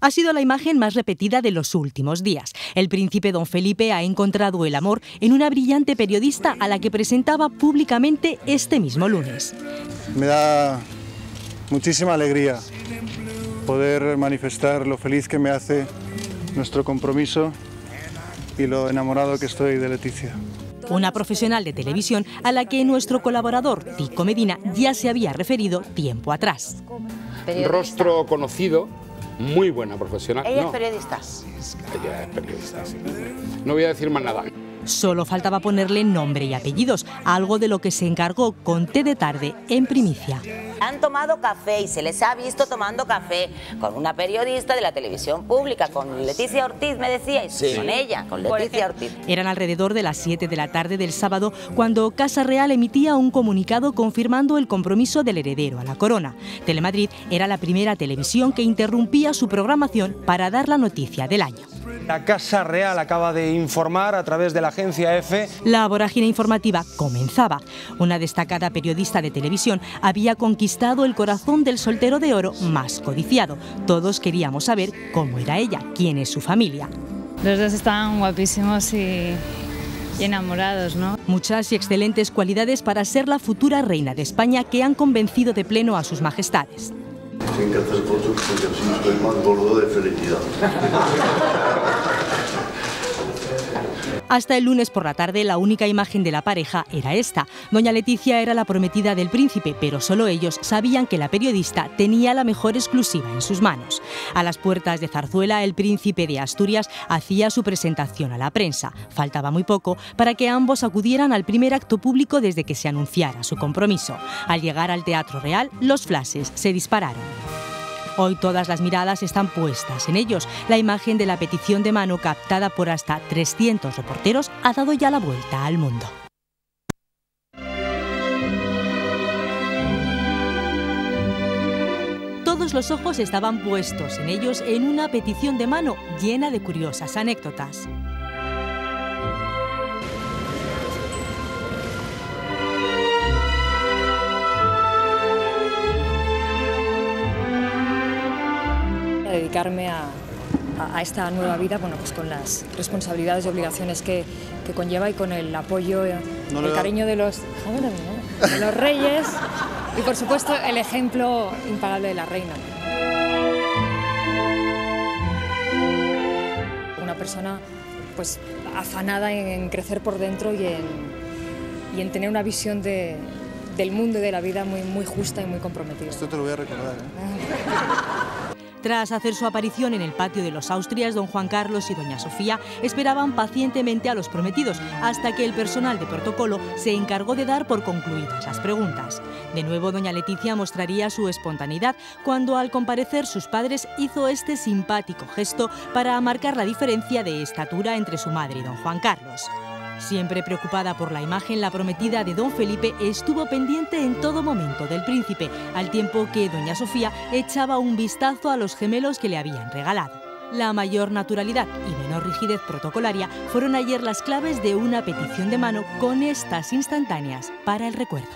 ha sido la imagen más repetida de los últimos días. El príncipe don Felipe ha encontrado el amor en una brillante periodista a la que presentaba públicamente este mismo lunes. Me da muchísima alegría poder manifestar lo feliz que me hace nuestro compromiso y lo enamorado que estoy de Leticia. Una profesional de televisión a la que nuestro colaborador Tico Medina ya se había referido tiempo atrás. Rostro conocido, muy buena profesional. Ella No, es periodista. ella es periodista, sí. No voy a decir más nada. Solo faltaba ponerle nombre y apellidos, algo de lo que se encargó con té de tarde en primicia. Han tomado café y se les ha visto tomando café con una periodista de la televisión pública, con Leticia Ortiz, me decíais. Con ella, con Leticia Ortiz. Eran alrededor de las 7 de la tarde del sábado cuando Casa Real emitía un comunicado confirmando el compromiso del heredero a la corona. Telemadrid era la primera televisión que interrumpía su programación para dar la noticia del año. La Casa Real acaba de informar a través de la agencia EFE La vorágine informativa comenzaba. Una destacada periodista de televisión había conquistado el corazón del soltero de oro más codiciado. Todos queríamos saber cómo era ella, quién es su familia. Los dos estaban guapísimos y, y enamorados, ¿no? Muchas y excelentes cualidades para ser la futura reina de España que han convencido de pleno a sus majestades. Tienen que hacer fotos porque así estoy más gordo de felicidad. Hasta el lunes por la tarde la única imagen de la pareja era esta. Doña Leticia era la prometida del príncipe, pero solo ellos sabían que la periodista tenía la mejor exclusiva en sus manos. A las puertas de Zarzuela, el príncipe de Asturias hacía su presentación a la prensa. Faltaba muy poco para que ambos acudieran al primer acto público desde que se anunciara su compromiso. Al llegar al Teatro Real, los flashes se dispararon. Hoy todas las miradas están puestas en ellos. La imagen de la petición de mano captada por hasta 300 reporteros ha dado ya la vuelta al mundo. Todos los ojos estaban puestos en ellos en una petición de mano llena de curiosas anécdotas. Dedicarme a, a- a esta nueva vida, bueno, pues con las responsabilidades y obligaciones que, que conlleva y con el apoyo, eh, No el cariño de los, Ah, no, de los reyes y por supuesto el ejemplo impagable de la reina. Una persona pues afanada en crecer por dentro y en, y en tener una visión de- del mundo y de la vida muy, muy justa y muy comprometida. Esto te lo voy a recordar. ¿eh? Tras hacer su aparición en el patio de los Austrias, don Juan Carlos y doña Sofía esperaban pacientemente a los prometidos hasta que el personal de protocolo se encargó de dar por concluidas las preguntas. De nuevo, doña Leticia mostraría su espontaneidad cuando al comparecer sus padres hizo este simpático gesto para marcar la diferencia de estatura entre su madre y don Juan Carlos. Siempre preocupada por la imagen, la prometida de don Felipe estuvo pendiente en todo momento del príncipe, al tiempo que doña Sofía echaba un vistazo a los gemelos que le habían regalado. La mayor naturalidad y menor rigidez protocolaria fueron ayer las claves de una petición de mano con estas instantáneas para el recuerdo.